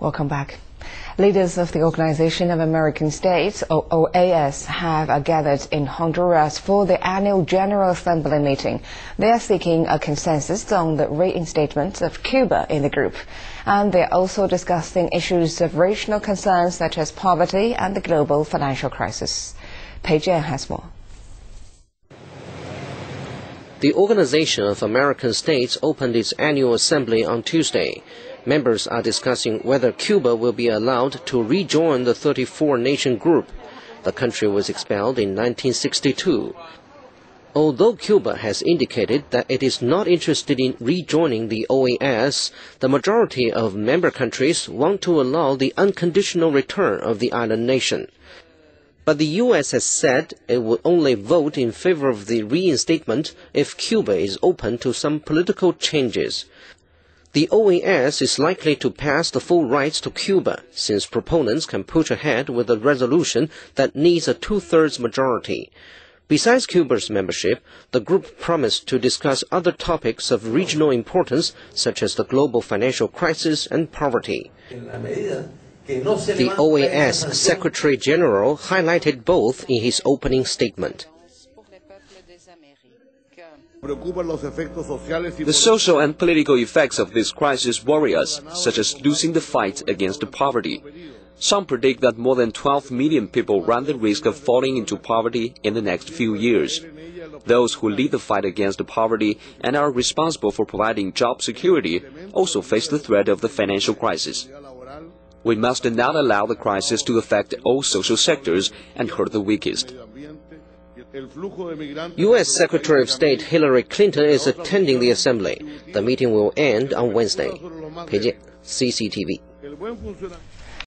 Welcome back. Leaders of the Organization of American States, OAS, have uh, gathered in Honduras for the annual General Assembly meeting. They are seeking a consensus on the reinstatement of Cuba in the group. And they are also discussing issues of regional concerns such as poverty and the global financial crisis. Pei Jian has more. The Organization of American States opened its annual assembly on Tuesday. Members are discussing whether Cuba will be allowed to rejoin the 34 nation group. The country was expelled in 1962. Although Cuba has indicated that it is not interested in rejoining the OAS, the majority of member countries want to allow the unconditional return of the island nation. But the U.S. has said it will only vote in favor of the reinstatement if Cuba is open to some political changes. The OAS is likely to pass the full rights to Cuba, since proponents can push ahead with a resolution that needs a two-thirds majority. Besides Cuba's membership, the group promised to discuss other topics of regional importance, such as the global financial crisis and poverty. The OAS Secretary General highlighted both in his opening statement. The social and political effects of this crisis worry us, such as losing the fight against poverty. Some predict that more than 12 million people run the risk of falling into poverty in the next few years. Those who lead the fight against poverty and are responsible for providing job security also face the threat of the financial crisis. We must not allow the crisis to affect all social sectors and hurt the weakest. U.S. Secretary of State Hillary Clinton is attending the assembly. The meeting will end on Wednesday. CCTV.